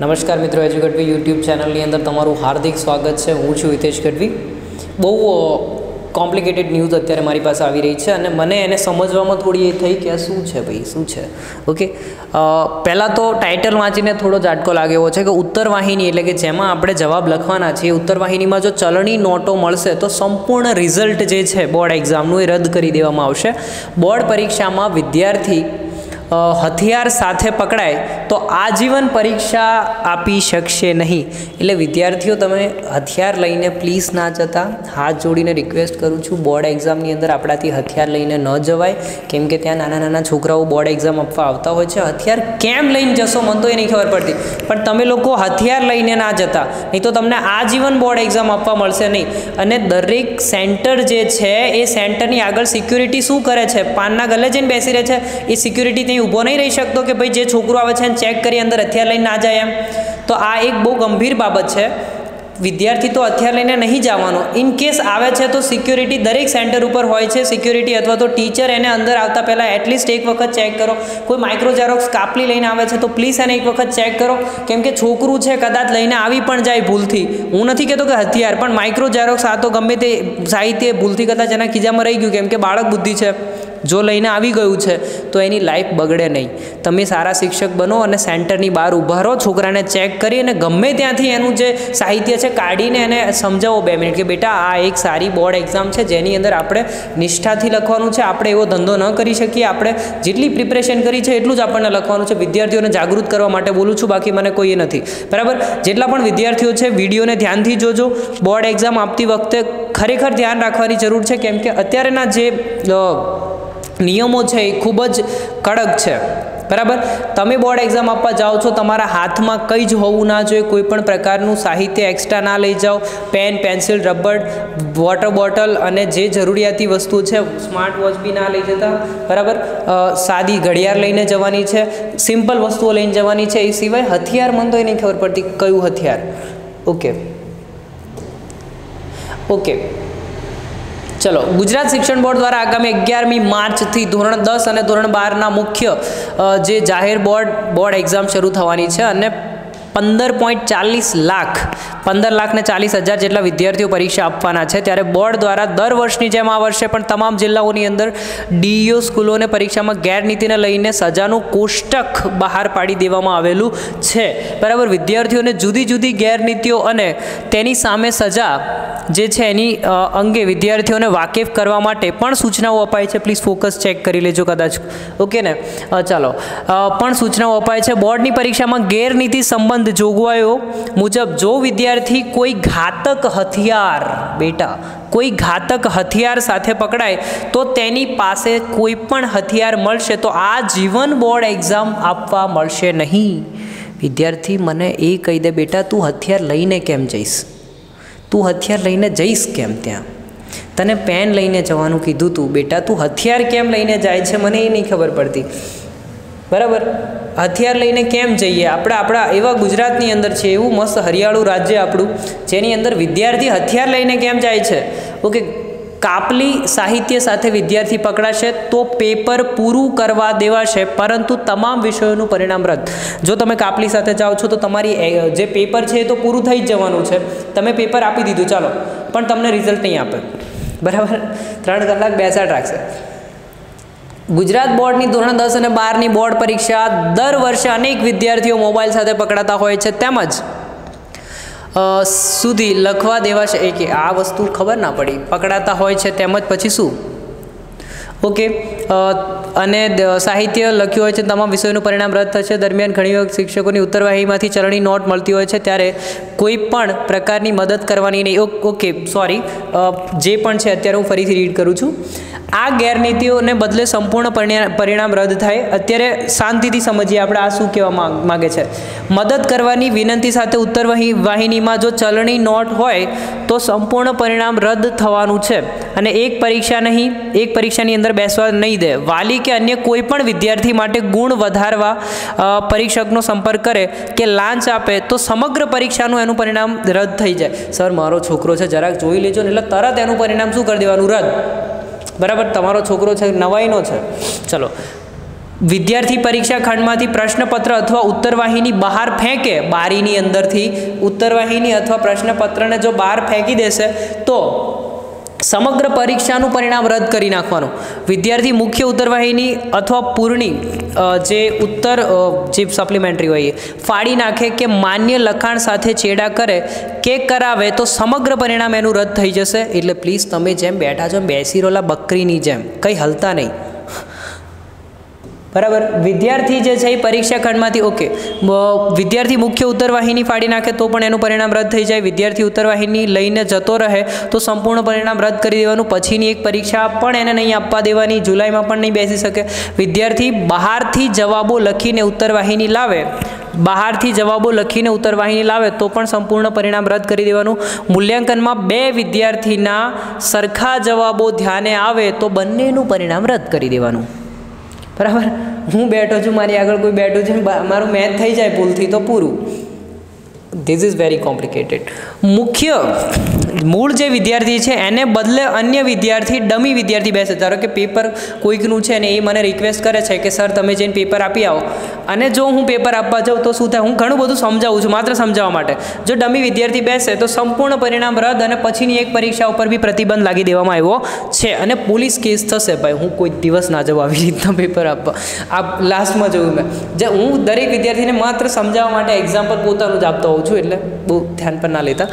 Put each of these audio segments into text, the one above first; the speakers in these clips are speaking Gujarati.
નમસ્કાર મિત્રો ગઢવી યુટ્યુબ ચેનલની અંદર તમારું હાર્દિક સ્વાગત છે. હું છું હિતેશ ગઢવી. બહુ કોમ્પ્લિકેટેડ ન્યૂઝ અત્યારે મારી પાસે આવી રહી છે અને મને એને સમજવામાં થોડી એ થઈ કે શું છે ભાઈ, શું છે? ઓકે? પહેલાં તો ટાઇટલ વાંચીને થોડો ઝાટકો લાગ્યો છે કે ઉત્તર વાહિની એટલે કે જેમાં આપણે જવાબ લખવાના છીએ ઉત્તર વાહિનીમાં જો ચલણી નોટો મળશે તો સંપૂર્ણ રિઝલ્ટ જે છે બોર્ડ એક્ઝામનું એ રદ કરી દેવામાં આવશે. બોર્ડ પરીક્ષામાં વિદ્યાર્થી હથિયાર સાથે પકડાય તો આજીવન પરીક્ષા આપી શકશે નહીં. એટલે વિદ્યાર્થીઓ, તમે હથિયાર લઈને પ્લીઝ ના જતા. હાથ જોડીને રિક્વેસ્ટ કરું છું બોર્ડ એક્ઝામની અંદર આપણાથી હથિયાર લઈને ન જવાય. કેમ કે ત્યાં નાના નાના છોકરાઓ બોર્ડ એક્ઝામ આપવા આવતા હોય છે. હથિયાર કેમ લઈને જશો મને તો એ નહીં ખબર પડતી. પણ તમે લોકો હથિયાર લઈને ના જતા. નહીં તો તમને આજીવન બોર્ડ એક્ઝામ આપવા મળશે નહીં. અને દરેક સેન્ટર જે છે, એ સેન્ટરની આગળ સિક્યુરિટી શું કરે છે? પાનના ગલે જઈને બેસી રહે છે? એ સિક્યુરિટી ત્યાં ઊભો નહીં રહી શકતો કે ભાઈ જે છોકરો આવે છે એને ચેક કરી અંદર હથિયાર લઈને ના જાય એમ. તો આ એક બહુ ગંભીર બાબત છે. વિદ્યાર્થી તો હથિયાર લઈને નહીં જવાનો. ઇન કેસ આવે છે તો સિક્યુરિટી દરેક સેન્ટર ઉપર હોય છે. સિક્યુરિટી અથવા તો ટીચર એને અંદર આવતા પહેલાં એટલીસ્ટ એક વખત ચેક કરો. કોઈ માઇક્રો ઝેરોક્સ કાપલી લઈને આવે છે તો પ્લીઝ એને એક વખત ચેક કરો. કેમ કે છોકરું છે કદાચ લઈને આવી પણ જાય ભૂલથી. હું નથી કહેતો કે હથિયાર, પણ માઇક્રો ઝેરોક્સ આ તો ગમે તે સાહિત્ય ભૂલથી કદાચ એના ખીજામાં રહી ગયું. કેમ કે બાળક બુદ્ધિ છે. જો લઈને આવી ગયું છે, તો એની લાઈફ બગડે નહીં. તમે સારા શિક્ષક બનો અને સેન્ટરની બહાર ઊભા રહો, છોકરાને ચેક કરી અને ગમે ત્યાંથી એનું જે સાહિત્ય છે, કાઢીને એને સમજાવો બે મિનિટ કે બેટા, આ એક સારી બોર્ડ એક્ઝામ છે, જેની અંદર આપણે નિષ્ઠાથી લખવાનું છે, આપણે એવો ધંધો ન કરી શકીએ, આપણે જેટલી પ્રિપરેશન કરી છે, એટલું જ આપણને લખવાનું છે. વિદ્યાર્થીઓને જાગૃત કરવા માટે બોલું છું, બાકી મને કોઈ નથી. બરાબર? જેટલા પણ વિદ્યાર્થીઓ છે, વિડીયોને ધ્યાનથી જોજો. બોર્ડ એક્ઝામ આપતી વખતે ખરેખર ધ્યાન રાખવાની જરૂર છે, કેમ કે અત્યારેના જે નિયમો છે એ ખૂબ જ કડક છે. બરાબર? તમે બોર્ડ એક્ઝામ આપવા જાઓ છો, તમારા હાથમાં કંઈ જ હોવું ના જોઈએ, કોઈ પણ પ્રકારનું સાહિત્ય એક્સ્ટ્રા ના લઈ જાઓ. Pen pencil rubber water bottle અને જે જરૂરિયાતી વસ્તુ છે સ્માર્ટ વોચ બી ના લઈ જતા. બરાબર? સાદી ઘડિયાળ લઈને જવાની છે સિમ્પલ વસ્તુઓ લઈને જવાની છે, એ સિવાય હથિયાર મન તો એ નહીં ખબર પડતી કયું હથિયાર. ઓકે ઓકે ચલો, ગુજરાત શિક્ષણ બોર્ડ દ્વારા આગામી અગિયારમી માર્ચથી ધોરણ દસ અને ધોરણ બારના મુખ્ય જે જાહેર બોર્ડ બોર્ડ એક્ઝામ શરૂ થવાની છે અને પંદર પોઈન્ટ ચાલીસ લાખ, પંદર લાખ ને ચાલીસ હજાર જેટલા વિદ્યાર્થીઓ પરીક્ષા આપવાના છે. ત્યારે બોર્ડ દ્વારા દર વર્ષની જેમ આ વર્ષે પણ તમામ જિલ્લાઓની અંદર ડીઈઓ સ્કૂલોને પરીક્ષામાં ગેરનીતિને લઈને સજાનું કોષ્ટક બહાર પાડી દેવામાં આવેલું છે. બરાબર, વિદ્યાર્થીઓને જુદી જુદી ગેરનીતિઓ અને તેની સામે સજા જે છે એની અંગે વિદ્યાર્થીઓને વાકેફ કરવા માટે પણ સૂચનાઓ અપાય છે. પ્લીઝ ફોકસ ચેક કરી લેજો કદાચ. ઓકે ને? ચાલો. પણ સૂચનાઓ અપાય છે. બોર્ડની પરીક્ષામાં ગેરનીતિ સંબંધ જોગવાઈઓ મુજબ, જો વિદ્યાર્થી કોઈ ઘાતક હથિયાર, બેટા, કોઈ ઘાતક હથિયાર સાથે પકડાય, તો તેની પાસે કોઈ પણ હથિયાર મળશે તો આ જીવન બોર્ડ એક્ઝામ આપવા મળશે નહીં. વિદ્યાર્થી, મને એ કહી દે, બેટા, તું હથિયાર લઈને કેમ જઈશ? તું હથિયાર લઈને જઈશ કેમ ત્યાં? તને પેન લઈને જવાનું કીધું તું. બેટા, તું હથિયાર કેમ લઈને જાય છે? મને એ નહીં ખબર પડતી. બરાબર? હથિયાર લઈને કેમ જઈએ? આપણે, આપણા એવા ગુજરાતની અંદર છે, એવું મસ્ત હરિયાળું રાજ્ય આપણું, જેની અંદર વિદ્યાર્થી હથિયાર લઈને કેમ જાય છે? ઓકે, કાપલી સાહિત્ય સાથે વિદ્યાર્થી પકડાશે તો પેપર પૂરું કરવા દેવાશે, પરંતુ તમામ વિષયોનું પરિણામ રદ. જો તમે કાપલી સાથે જાઓ છો, તો તમારી જે પેપર છે એ તો પૂરું થઈ જ જવાનું છે. તમે પેપર આપી દીધું, ચાલો. પણ તમને રિઝલ્ટ નહીં આપે. બરાબર? ત્રણ કલાક બેસાડ રાખશે. ગુજરાત બોર્ડની ધોરણ દસ અને બારની બોર્ડ પરીક્ષા દર વર્ષે અનેક વિદ્યાર્થીઓ મોબાઈલ સાથે પકડાતા હોય છે. તેમજ સુધી લખવા દેવાશે કે આ વસ્તુ ખબર ના પડી. પકડાતા હોય છે તેમજ પછી શું? ઓકે અને સાહિત્ય લખ્યું હોય છે, તમામ વિષયોનું પરિણામ રદ થશે. દરમિયાન ઘણી વખત શિક્ષકોની ઉત્તરવાહીમાંથી ચલણી નોટ મળતી હોય છે, ત્યારે કોઈ પણ પ્રકારની મદદ કરવાની નહીં. ઓકે, સોરી જે પણ છે, અત્યારે હું ફરીથી રીડ કરું છું. આ ગેરનીતિઓને બદલે સંપૂર્ણ પરિણામ રદ થાય. અત્યારે શાંતિથી સમજીએ આપણે આ શું કહેવા માગે છે. મદદ કરવાની વિનંતી સાથે ઉત્તર વાહિનીમાં જો ચલણી નોટ હોય, તો સંપૂર્ણ પરિણામ રદ થવાનું છે. અને એક પરીક્ષા નહીં, એક પરીક્ષાની અંદર બેસવા નહીં દે. વાલી કે અન્ય કોઈ પણ વિદ્યાર્થી માટે ગુણ વધારવા પરીક્ષકનો સંપર્ક કરે કે લાંચ આપે, તો સમગ્ર પરીક્ષાનું એનું પરિણામ રદ થઈ જાય. સર, મારો છોકરો છે, જરાક જોઈ લેજો ને. એટલે તરત એનું પરિણામ શું કરી દેવાનું? રદ. બરાબર? તમારો છોકરો છે, નવાઈનો છે. ચલો. વિદ્યાર્થી પરીક્ષા ખંડમાંથી પ્રશ્નપત્ર અથવા ઉત્તરવાહીની બહાર ફેંકે બારીની અંદરથી ઉત્તરવાહીની અથવા પ્રશ્નપત્રને જો બહાર ફેંકી દેશે, તો સમગ્ર પરીક્ષાનું પરિણામ રદ કરી નાખવાનું. વિદ્યાર્થી મુખ્ય ઉત્તરવાહિની અથવા પૂર્ણી જે ઉત્તર જે સપ્લિમેન્ટરી હોય એ, ફાડી નાખે કે માન્ય લખાણ સાથે ચેડા કરે કે કરાવે તો સમગ્ર પરિણામ એનું રદ થઈ જશે. એટલે પ્લીઝ તમે જેમ બેઠા છો બેસી રોલા બકરીની જેમ. કંઈ હલતા નહીં. બરાબર? વિદ્યાર્થી જે છે એ પરીક્ષા ખંડમાંથી, ઓકે. વિદ્યાર્થી મુખ્ય ઉત્તરવાહિની ફાડી નાખે તો પણ એનું પરિણામ રદ થઈ જાય. વિદ્યાર્થી ઉત્તરવાહિની લઈને જતો રહે તો સંપૂર્ણ પરિણામ રદ કરી દેવાનું. પછીની એક પરીક્ષા પણ એને નહીં આપવા દેવાની. જુલાઈમાં પણ નહીં બેસી શકે. વિદ્યાર્થી બહારથી જવાબો લખીને ઉત્તરવાહિની લાવે. બહારથી જવાબો લખીને ઉત્તરવાહિની લાવે તો પણ સંપૂર્ણ પરિણામ રદ કરી દેવાનું. મૂલ્યાંકનમાં બે વિદ્યાર્થીના સરખા જવાબો ધ્યાને આવે તો બંનેનું પરિણામ રદ કરી દેવાનું. બરાબર? હું બેઠો છું, મારી આગળ કોઈ બેઠું છે મારું મેચ થઈ જાય ભૂલથી તો પૂરું. ધીસ ઇઝ વેરી કોમ્પ્લિકેટેડ મુખ્ય મૂળ જે વિદ્યાર્થી છે, એને બદલે અન્ય વિદ્યાર્થી, ડમી વિદ્યાર્થી બેસે. ધારો કે પેપર કોઈકનું છે ને એ મને રિક્વેસ્ટ કરે છે કે સર તમે જઈને પેપર આપી આવો. અને જો હું પેપર આપવા જાઉં, તો શું થાય? હું ઘણું બધું સમજાવું છું, માત્ર સમજાવવા માટે. જો ડમી વિદ્યાર્થી બેસે, તો સંપૂર્ણ પરિણામ રદ અને પછીની એક પરીક્ષા ઉપર બી પ્રતિબંધ લાગી દેવામાં આવ્યો છે. અને પોલીસ કેસ થશે ભાઈ, હું કોઈ દિવસ ના જાઉં આવી રીતના પેપર આપવા. આ લાસ્ટમાં જોયું મેં. જે હું દરેક વિદ્યાર્થીને માત્ર સમજાવવા માટે એક્ઝામ્પલ પોતાનું જ આપતો હોઉં છું, એટલે બહુ ધ્યાન પર ના લેતા.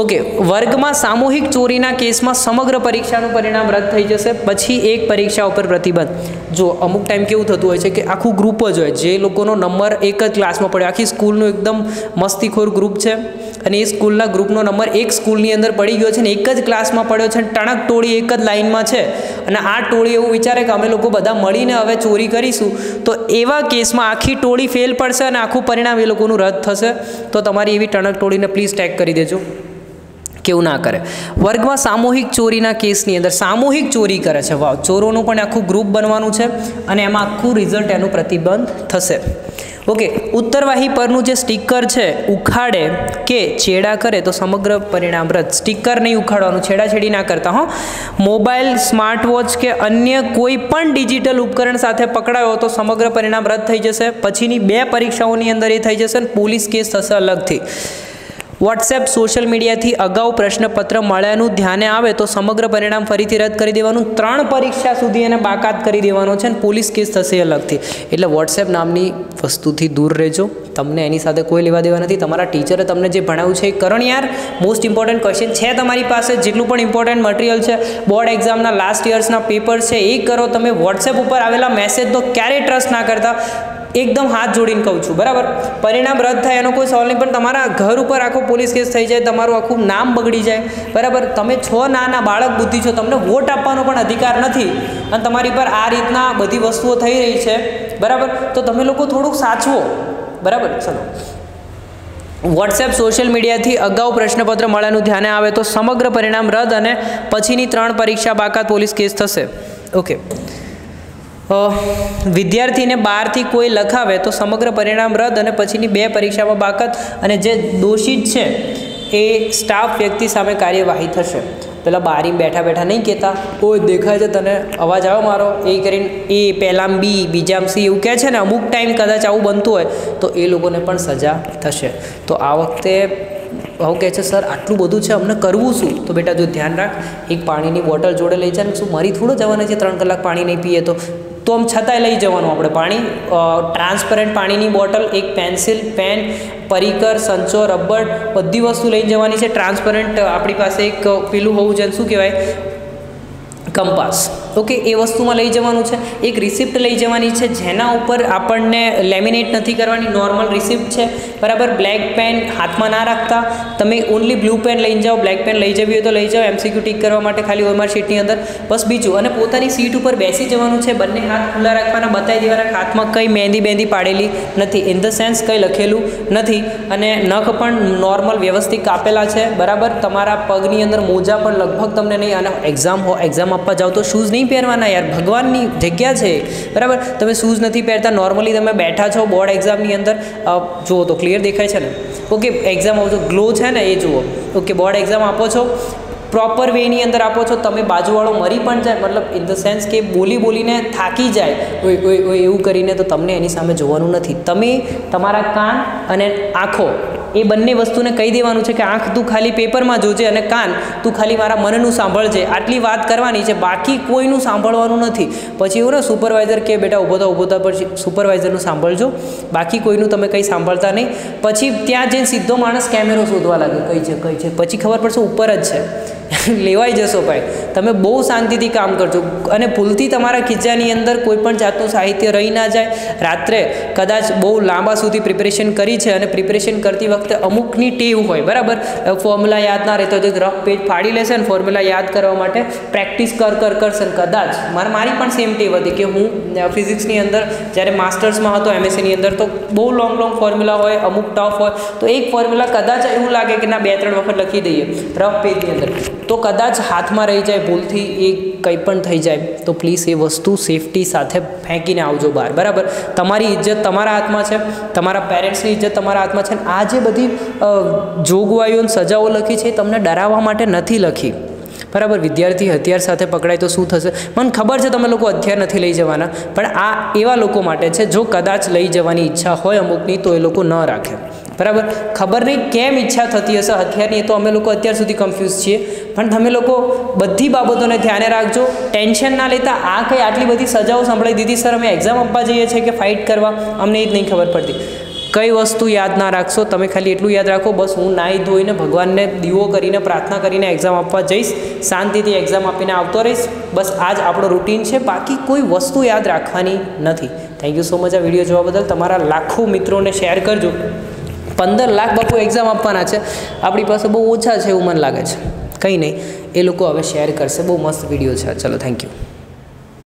ઓકે વર્ગમાં સામૂહિક ચોરીના કેસમાં સમગ્ર પરીક્ષાનું પરિણામ રદ થઈ જશે. પછી એક પરીક્ષા ઉપર પ્રતિબંધ. જો અમુક ટાઈમ કેવું થતું હોય છે કે આખું ગ્રુપ જ હોય, જે લોકોનો નંબર એક જ ક્લાસમાં પડ્યો. આખી સ્કૂલનું એકદમ મસ્તીખોર ગ્રુપ છે. અને એ સ્કૂલના ગ્રુપનો નંબર એક સ્કૂલની અંદર પડી ગયો છે ને એક જ ક્લાસમાં પડ્યો છે ટણક ટોળી એક જ લાઇનમાં છે. અને આ ટોળી એવું વિચારે કે અમે લોકો બધા મળીને હવે ચોરી કરીશું. તો એવા કેસમાં આખી ટોળી ફેલ પડશે અને આખું પરિણામ એ લોકોનું રદ થશે. તો તમારી એવી ટણક ટોળીને પ્લીઝ ટેગ કરી દેજો. કેવું ના કરે. વર્ગમાં સામૂહિક ચોરીના કેસની અંદર સામૂહિક ચોરી કરે છે. વાવ, ચોરોનું પણ આખું ગ્રુપ બનવાનું છે અને એમાં આખું રિઝલ્ટ એનું પ્રતિબંધ થશે. ઓકે ઉત્તરવાહી પરનું જે સ્ટીકર છે, ઉખાડે કે છેડા કરે તો સમગ્ર પરિણામ રદ. સ્ટીકર નહીં ઉખાડવાનું, છેડાછેડી ના કરતા, હો. મોબાઈલ સ્માર્ટ વોચ કે અન્ય કોઈ પણ ડિજિટલ ઉપકરણ સાથે પકડાયો તો સમગ્ર પરિણામ રદ થઈ જશે. પછીની બે પરીક્ષાઓની અંદર એ થઈ જશે અને પોલીસ કેસ થશે અલગથી. વોટ્સએપ સોશિયલ મીડિયાથી અગાઉ પ્રશ્નપત્ર મળ્યાનું ધ્યાને આવે તો સમગ્ર પરિણામ ફરીથી રદ કરી દેવાનું. ત્રણ પરીક્ષા સુધી એને બાકાત કરી દેવાનો છે અને પોલીસ કેસ થશે અલગથી. એટલે વોટ્સએપ નામની વસ્તુથી દૂર રહેજો. તમને એની સાથે કોઈ લેવા દેવા નથી. તમારા ટીચરે તમને જે ભણાવ્યું છે એ કરણ યાર. મોસ્ટ ઇમ્પોર્ટન્ટ ક્વેશ્ચન છે તમારી પાસે. જેટલું પણ ઇમ્પોર્ટન્ટ મટીરિયલ છે. બોર્ડ એક્ઝામના લાસ્ટ યર્સના પેપર છે. એ કરો તમે. વોટ્સએપ ઉપર આવેલા મેસેજ તો ક્યારેય ટ્રસ્ટ ના કરતા. એકદમ હાથ જોડીને કહું છું, બરાબર? પરિણામ રદ થાય એનો કોઈ સવાલ નહીં, પણ તમારા ઘર ઉપર આખો પોલીસ કેસ થઈ જાય, તમારું આખું નામ બગડી જાય, બરાબર? તમે છો નાના બાળક બુદ્ધિ છો, તમને વોટ આપવાનો પણ અધિકાર નથી, અને તમારી પર આ રીતના બધી વસ્તુઓ થઈ રહી છે, બરાબર? તો તમે લોકો થોડુંક સાચવો, બરાબર? ચલો. વોટ્સએપ સોશિયલ મીડિયાથી અગાઉ પ્રશ્નપત્ર મળ્યાનું ધ્યાને આવે તો સમગ્ર પરિણામ રદ અને પછીની ત્રણ પરીક્ષા બાકાત પોલીસ કેસ થશે. ઓકે વિદ્યાર્થીને બહારથી કોઈ લખાવે તો સમગ્ર પરિણામ રદ અને પછીની બે પરીક્ષામાં બાકાત અને જે દોષિત છે એ સ્ટાફ વ્યક્તિ સામે કાર્યવાહી થશે. પેલા બારી બેઠા બેઠા નહીં કહેતા કોઈ દેખાય છે તને, અવાજ આવ્યો મારો? એ કરીને, એ પહેલાં બી, બીજામ સી, એવું કહે છે ને, અમુક ટાઈમ કદાચ આવું બનતું હોય, તો એ લોકોને પણ સજા થશે. તો આ વખતે આવું કહે છે, સર, આટલું બધું છે, અમને કરવું શું? તો બેટા, જો ધ્યાન રાખ, એક પાણીની બોટલ જોડે લઈ જાય શું, મરી થોડો જવાના છે? ત્રણ કલાક પાણી નહીં પીએ તો. તો આમ છતાંય લઈ જવાનું આપણે પાણી. ટ્રાન્સપરન્ટ પાણીની બોટલ, એક પેન્સિલ પેન પરિકર, સંચો, રબર, બધી વસ્તુ લઈ જવાની છે. ટ્રાન્સપરન્ટ આપણી પાસે એક પેલું હોવું જોઈએ શું કહેવાય? કંપાસ. ઓકે એ વસ્તુમાં લઈ જવાનું છે. એક રિસિપ્ટ લઈ જવાની છે જેના ઉપર આપણને લેમિનેટ નથી કરવાની નોર્મલ રિસિપ્ટ છે. બરાબર? બ્લેક પેન હાથમાં ના રાખતા. તમે ઓનલી બ્લુ પેન લઈને જાઓ બ્લેક પેન લઈ જવી હોય તો લઈ જાઓ એમસીક્યુ ટીક કરવા માટે ખાલી ઓમર શીટની અંદર. બસ બીજું, અને પોતાની સીટ ઉપર બેસી જવાનું છે. બંને હાથ ખુલ્લા રાખવાના, બતાવી દેવાના હાથમાં કંઈ મહેંદી બેંદી પાડેલી નથી. ઇન ધ સેન્સ કંઈ લખેલું નથી. અને નખ પણ નોર્મલ વ્યવસ્થિત કાપેલા છે. બરાબર? તમારા પગની અંદર મોજા પણ લગભગ તમને નહીં, અને એક્ઝામ હો એક્ઝામ આપવા જાઓ તો શૂઝ નહીં પહેરવાના યાર, ભગવાનની જગ્યા છે. બરાબર? તમે શૂઝ નથી પહેરતા નોર્મલી તમે બેઠા છો બોર્ડ એક્ઝામની અંદર. જુઓ તો ક્લિયર દેખાય છે ને? ઓકે એક્ઝામ આવો તો ગ્લો છે ને, એ જુઓ. ઓકે બોર્ડ એક્ઝામ આપો છો. પ્રોપર વેની અંદર આપો છો. તમે બાજુવાળો મરી પણ જાય, મતલબ ઇન ધ સેન્સ કે બોલી બોલીને થાકી જાય. એવું કરીને તો તમને એની સામે જોવાનું નથી. તમે તમારા કાન અને આંખો એ બંને વસ્તુને કહી દેવાનું છે કે આંખ તું ખાલી પેપરમાં જોજે અને કાન તું ખાલી મારા મનનું સાંભળજે. આટલી વાત કરવાની છે, બાકી કોઈનું સાંભળવાનું નથી. પછી એવું ને સુપરવાઇઝર કે, બેટા, ઊભો થા ઊભો થા, પછી સુપરવાઇઝરનું સાંભળજો. બાકી કોઈનું તમે કંઈ સાંભળતા નહીં. પછી ત્યાં જઈને સીધો માણસ કેમેરો શોધવા લાગે, કઈ છે કઈ છે? પછી ખબર પડશે, ઉપર જ છે. લેવાઈ જશો ભાઈ. તમે બહુ શાંતિથી કામ કરજો. અને ભૂલથી તમારા ખીચાની અંદર કોઈ પણ જાતનું સાહિત્ય રહી ના જાય. રાત્રે કદાચ બહુ લાંબા સુધી પ્રિપેરેશન કરી છે અને પ્રિપેરેશન કરતી વખતે અમુકની ટેવ હોય, બરાબર? ફોર્મ્યુલા યાદ ના રહેતો તો રફ પેજ ફાડી લેશે ને ફોર્મ્યુલા યાદ કરવા માટે પ્રેક્ટિસ કર કર, કરશે કદાચ. મારે, મારી પણ સેમ ટેવ હતી કે હું ફિઝિક્સની અંદર જ્યારે માસ્ટર્સમાં હતો એમએસસીની અંદર, તો બહુ લોંગ લોંગ ફોર્મ્યુલા હોય, અમુક ટફ હોય. તો એક ફોર્મ્યુલા કદાચ એવું લાગે કે ના, બે, ત્રણ વખત લખી દઈએ. રફ પેજની અંદર. તો કદાચ હાથમાં રહી જાય, ભૂલથી એ કંઈ પણ થઈ જાય, તો પ્લીઝ એ વસ્તુ સેફટી સાથે ફેંકીને આવજો બહાર. બરાબર? તમારી ઇજ્જત તમારા હાથમાં છે, તમારા પેરેન્ટ્સની ઇજ્જત તમારા હાથમાં છે આ જે બધી જોગવાઈઓ સજાઓ લખી છે, એ તમને ડરાવવા માટે નથી લખી. બરાબર? વિદ્યાર્થી હથિયાર સાથે પકડાય તો શું થશે? મને ખબર છે તમે લોકો હથિયાર નથી લઈ જવાના, પણ આ એવા લોકો માટે છે, જો કદાચ લઈ જવાની ઈચ્છા હોય અમુકની, તો એ લોકો ન રાખે. બરાબર? ખબર નહીં કેમ ઈચ્છા થતી હશે. હથિયારની એ તો અમે લોકો અત્યાર સુધી કન્ફ્યુઝ છીએ. પણ તમે લોકો બધી બાબતોને ધ્યાને રાખજો. ટેન્શન ના લેતા આ કંઈ આટલી બધી સજાઓ સંભળાઈ દીધી. સર અમે એક્ઝામ આપવા જઈએ છીએ કે ફાઇટ કરવા? અમને એ જ નહીં ખબર પડતી. કઈ વસ્તુ યાદ ના રાખશો? તમે ખાલી એટલું યાદ રાખો, બસ હું નાહી ધોઈને ભગવાનને દીવો કરીને, પ્રાર્થના કરીને એક્ઝામ આપવા જઈશ. શાંતિથી એક્ઝામ આપીને આવતો રહીશ. બસ આ જ આપણો રૂટીન છે. બાકી કોઈ વસ્તુ યાદ રાખવાની નથી. થેન્ક યુ સો મચ આ વીડિયો જોવા બદલ. તમારા લાખો મિત્રોને શેર કરજો. પંદર લાખ બાપુ એક્ઝામ આપવાના છે. આપણી પાસે બહુ ઓછા છે એવું મને લાગે છે. કંઈ નહીં, એ લોકો હવે શેર કરશે. બહુ મસ્ત વીડિયો છે. ચલો થેન્ક યુ